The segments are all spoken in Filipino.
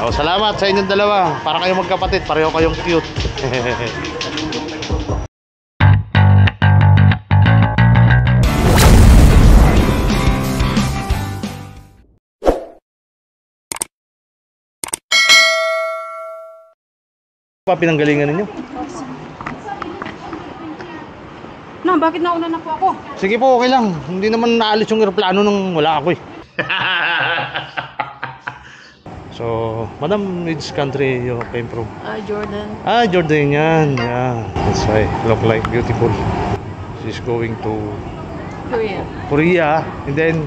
Oh, salamat sa inyong dalawa. Para kayong magkapatid, pareho kayong cute. pa pinanggalingan ninyo? Na, bakit nauna na po ako? Sige po, okay lang. Hindi naman naalis yung aeroplano nung wala ako eh. so, madam, which country you came from? Ah, Jordan. Ah, Jordanian. Yeah, that's why. Look like beautiful. She's going to Korea. Korea and then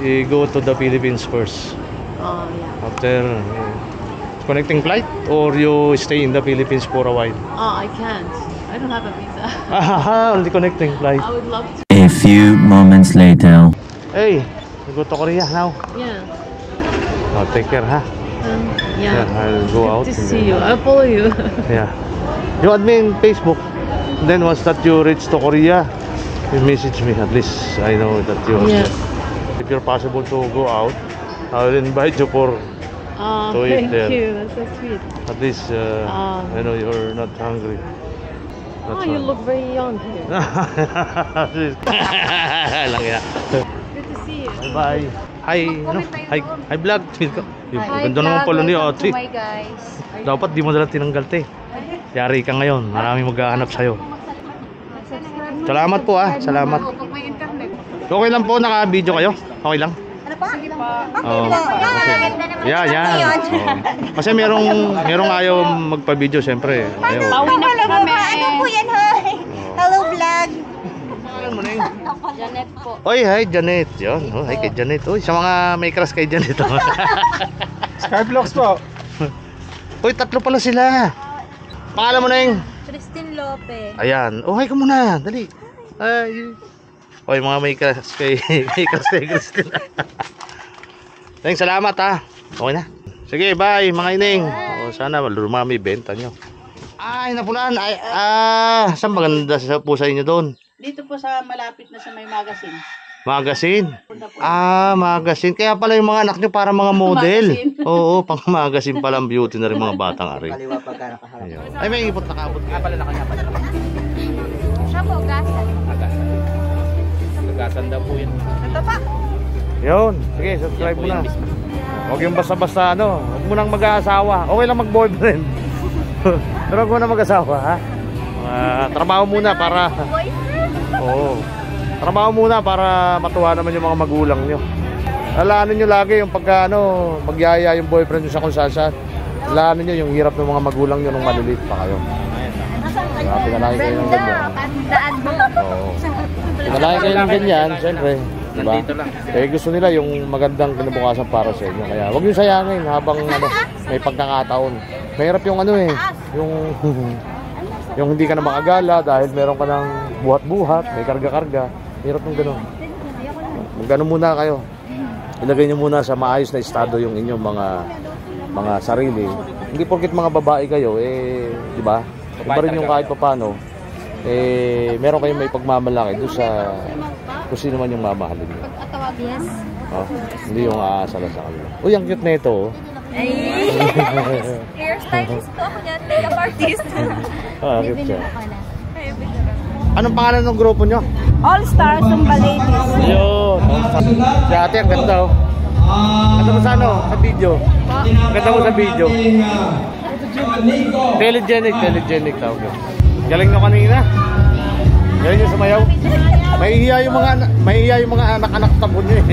you go to the Philippines first. Oh, yeah. After uh, connecting flight or you stay in the Philippines for a while? Oh, I can't. I don't have a visa. Ah, only connecting flight. I would love to. A few moments later. Hey, you go to Korea now. Yeah. Oh, take care, ha? Um, Yeah, yeah. I'll go out. Good to see you. I'll follow you. Yeah. You add me in Facebook. Then once that you reach to Korea, you message me. At least I know that you are Yeah. there. If you're possible to go out, I will invite you for Oh, So eat thank there. you. That's so sweet. at least uh, Ah. I know you're not hungry. Oh, That's you all. look very young here. Good to see you. Bye. Hi, no? Hi, hi vlog. Ganda naman pala ni Ate. my guys. Dapat di mo na tinanggal te. Yari ka ngayon. Maraming maghahanap sa'yo. Salamat po ah. Salamat. Okay lang po, naka-video kayo? Okay lang? Ano pa? Sige pa. Maganda naman. Yan, yan. Oo. Kasi merong, merong ayaw magpa-video, siyempre. Ayaw. Pauwi na kami. Ano po yan, hi? Hello, vlog. Pangalan mo na yun. Janet po. Oy, hi Janet. Yun, oh, hi kay Janet. Uy, sa mga may crush kay Janet. Oh. Skyblogs po. Uy, tatlo pala sila. Pangalan mo na yung. Christine Lope. Ayan. Oh, hi ka muna. Dali. Ay. Oy, mga may crush kay, may crush kay Christine. Thanks, salamat ha. Okay na. Sige, bye mga ining. Oh, sana lumami benta nyo. Ay, napunan. Ay, ah, saan maganda sa po sa inyo doon? Dito po sa malapit na sa may magazine. Magazine. Ah, magazine. Kaya pala yung mga anak nyo para mga model. Oo, pang magazine pala ang beauty na rin mga batang ari. Kaliwa pagka nakaharap. Ayun. Ay, may ipot na kabot. Ah, pala nakanya pala. Siya po, gasa. Nagasan daw po yun. Ito pa. Yun. Sige, subscribe mo na. Huwag yung basta-basta ano. Huwag mo nang mag-aasawa. Okay lang mag-boyfriend. Pero huwag mo na mag-asawa, ha? Ah, trabaho muna para... Oo. Trabaho muna para matuwa naman yung mga magulang nyo. Alaanin nyo lagi yung pagka ano, magyaya yung boyfriend nyo sa kung saan saan. Alaanin nyo yung hirap ng mga magulang nyo nung maliliit pa kayo. Kaya pinalaki kayo ng ganyan. Tandaan mo. Oo. Kayo ng ganyan, siyempre. Diba? Nandito lang. Eh gusto nila yung magandang kinabukasan para sa inyo. Kaya huwag niyo sayangin habang ano, may pagkakataon. Mahirap yung ano eh, yung yung hindi ka na makagala dahil meron ka ng buhat-buhat, may karga-karga. Hirap ng ganun. Magano muna kayo. Ilagay niyo muna sa maayos na estado yung inyong mga mga sarili. Hindi porkit mga babae kayo, eh, di ba? Iba rin yung kahit papano, eh, meron kayong may pagmamalaki doon sa kung sino man yung mamahalin niyo. Yes. Oh, hindi yung aasala sa kanila. Uy, ang cute na ito. oh. Ay. Hairstylist po ako niyan. Makeup artist. Ah, cute siya. Anong pangalan ng grupo nyo? All Stars Zumba Ladies. Yun. Si ate, ang ganda oh. Ganda mo sa ano? Sa video. Ganda mo sa video. Telegenic, telegenic tawag yun. Galing nyo kanina. Galing nyo sumayaw. Mahihiya yung mga mahihiya yung mga anak-anak tabo nyo eh.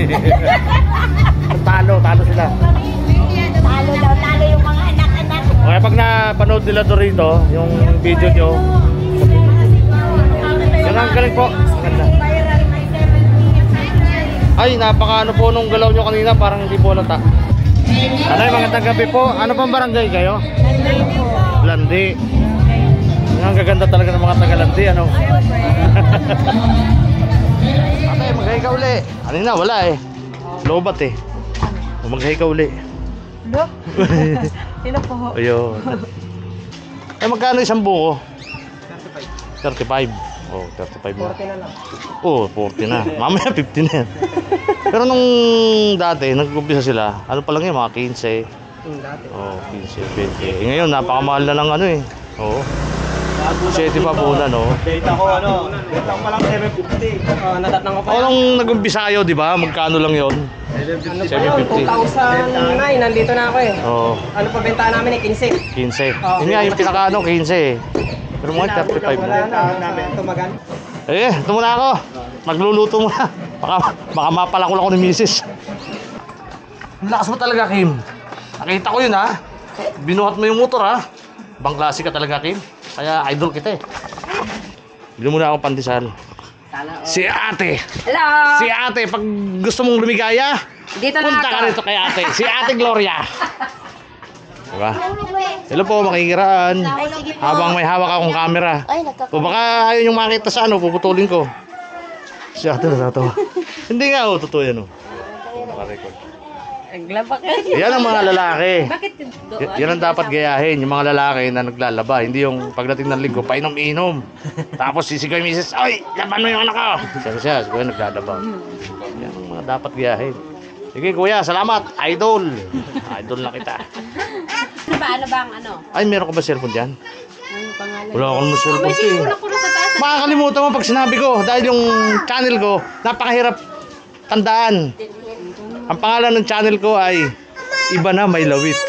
talo, talo sila. Talo daw, talo yung mga anak-anak. Kaya pag napanood nila to rito, yung video nyo, yun ang galing po. Maganda. Ay, napaka ano po nung galaw nyo kanina, parang hindi po nata. Anay, magandang gabi po. Ano pang barangay kayo? Landi. Ang gaganda talaga ng mga taga-Landi, ano? Ate, maghay ka uli. Kanina, wala eh. Lobat eh. Maghay ka uli. Look. Sino po? Ayun. Eh, magkano isang buko? 35. Oh, 35 na. 40 na lang. Oh, 40 na. Mamaya 50 na yan. Pero nung dati, nag-umpisa sila, ano pa lang yun, mga 15, Oo, 15, 20. Eh, ngayon, napakamahal na lang ano eh. Oo. 7 pa po na, no? Data ko ano, data ko pa lang 750. Uh, natatang ko pa O, nung nag-umpisa kayo, di ba? Magkano lang yon? Ano 750. 2009, nandito na ako eh. Oo, Ano pa benta namin eh, 15. 15. Yun nga, yung pinaka ano, 15 eh. Pero mga 35 Wala na. na, namin tumagan. Eh, ito muna ako. Magluluto muna. Baka, baka mapalakol ako ni misis. Ang lakas mo talaga, Kim. Nakita ko yun, ha? Binuhat mo yung motor, ha? Bang klase ka talaga, Kim. Kaya idol kita, eh. Bili muna akong pandesal. Si ate. Hello! Si ate, pag gusto mong lumigaya, Dito na punta ako. ka rito kay ate. Si ate Gloria. Diba? Hello po, makikiraan. Habang may hawak akong camera. O baka ayaw yung makita sa ano, puputulin ko. Si ate natatawa. Hindi nga, oh, totoo yan, oh. Nakarecord. Naglaba ka. Yan ang mga lalaki. Bakit? Y- yan ang dapat gayahin, yung mga lalaki na naglalaba. Hindi yung pagdating ng linggo, painom-inom. Tapos sisigaw yung misis, Oy, laban mo yung anak ko! Siya siya, siguro naglalaba. Yan ang mga dapat gayahin. Sige kuya, salamat. Idol. Idol na kita. Ba? Ano ba ang ano? Ay, meron ka ba cellphone dyan? Ano pangalan? Wala akong cellphone May ko sipon eh. ako na sa taas. Makakalimutan mo pag sinabi ko dahil yung channel ko, napakahirap tandaan. Ang pangalan ng channel ko ay Iba na May Lawit.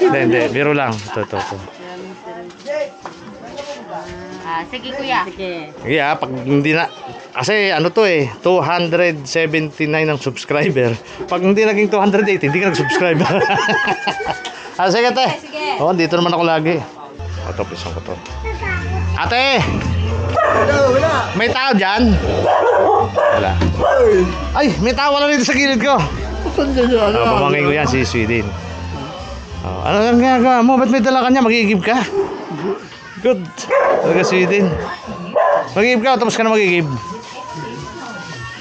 Hindi, hindi. Biro lang. Ito, ito, ito. Ah, sige kuya. Sige. Sige ah, pag hindi na... Kasi ano to eh, 279 ang subscriber. Pag hindi naging 280, hindi ka nag-subscribe. ah, sige te. Sige. Oo, dito naman ako lagi. Ito, pisang ko to. Ate! May tao dyan? Wala. Ay, may tao wala dito sa gilid ko. Ano, pamangkin ko yan, si Sweden. Oh, ano ang ginagawa mo? Ba't may dala ka niya? Magigib ka? Good. Talaga Sweden. Magigib ka, tapos ka na magigib.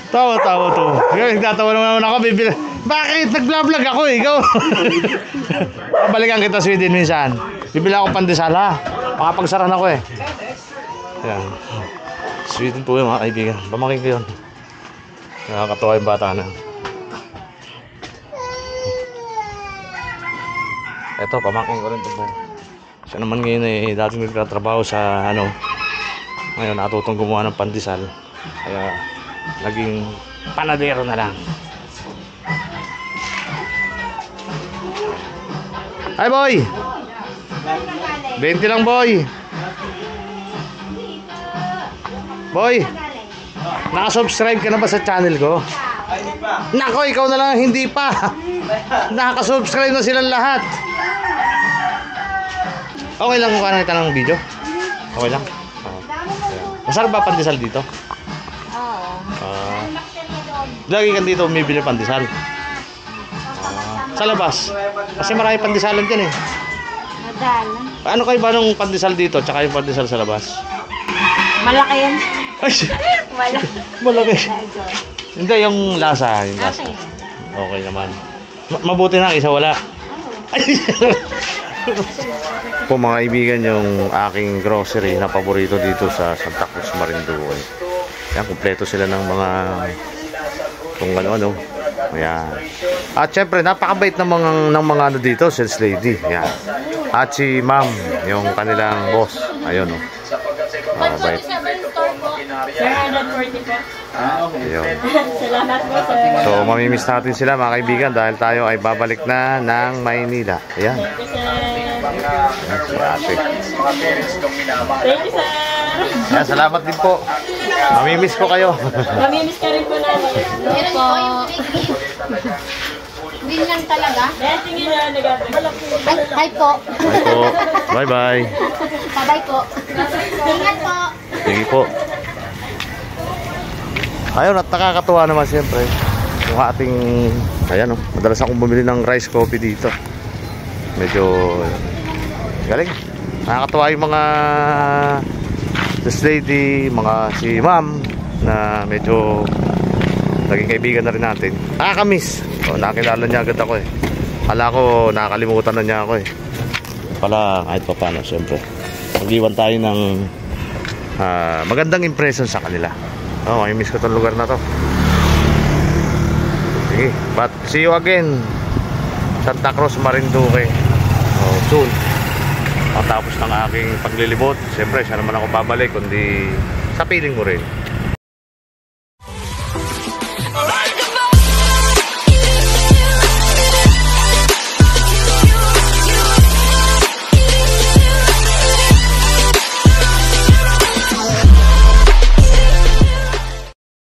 Tawa, tawa to. Ikaw, nagtatawa naman ako, bibili. Bakit? Nag-vlog ako, eh, ikaw. Balikan kita Sweden minsan. Bibili ako pandesal, ha? Makapagsarahan ako, eh. Yan. Sweden po yun, mga kaibigan. Pamakin ko yun. Nakakatawa yung bata na. Ito, pamakin ko rin ito po. Siya naman ngayon eh, dating nagtatrabaho sa ano, ngayon natutong gumawa ng pandesal. Kaya naging panadero na lang. Hi boy! 20 lang boy! Boy! Nakasubscribe ka na ba sa channel ko? Nako, ikaw na lang ang hindi pa. Nakasubscribe na silang lahat. Okay lang kung ano kita ng video? Okay lang? Masarap ba pandesal dito? Oo. Ah. lagi ka dito umibili pandesal. Ah. sa labas. Kasi marami pandesalan dyan eh. Madala. Ano kayo ba nung pandesal dito tsaka yung pandesal sa labas? Malaki yan. Ay. Malaki. malaki. Hindi, yung lasa. Yung lasa. Okay. Okay naman. Ma- mabuti na, isa wala. Ay! po mga kaibigan yung aking grocery na paborito dito sa Santa Cruz Marinduque. Yan, kumpleto sila ng mga kung ano-ano. Ayan. At syempre, napakabait ng mga, ng mga ano dito, sales lady. Ayan. At si ma'am, yung kanilang boss. Ayun, oh. Oh, bait. Ayun. So, mamimiss natin sila mga kaibigan dahil tayo ay babalik na ng Maynila. Ayan. Ayan, si ate. Thank you, sir. Ayan, salamat din po. Mamimiss ko kayo. Mamimiss ka rin po namin. Meron po. Hindi lang talaga. Tingin na nag-abot. Ay, hi po. Bye po. Bye-bye. Bye-bye po. Ingat po. Sige po. Ayun, at nakakatuwa naman siyempre. Yung ating, ayan oh, madalas akong bumili ng rice coffee dito. Medyo, galing. Nakakatuwa yung mga this lady, mga si ma'am, na medyo naging kaibigan na rin natin. Nakakamiss. O, nakilala niya agad ako eh. Kala ko, nakakalimutan na niya ako eh. Pala, kahit pa paano, siyempre. Mag-iwan tayo ng ah, magandang impression sa kanila. Oh, I miss ko tong lugar na to. Sige, but see you again Santa Cruz, Marinduque. Oh, soon. Pagtapos ng aking paglilibot, siyempre, siya naman ako babalik, kundi sa piling mo rin.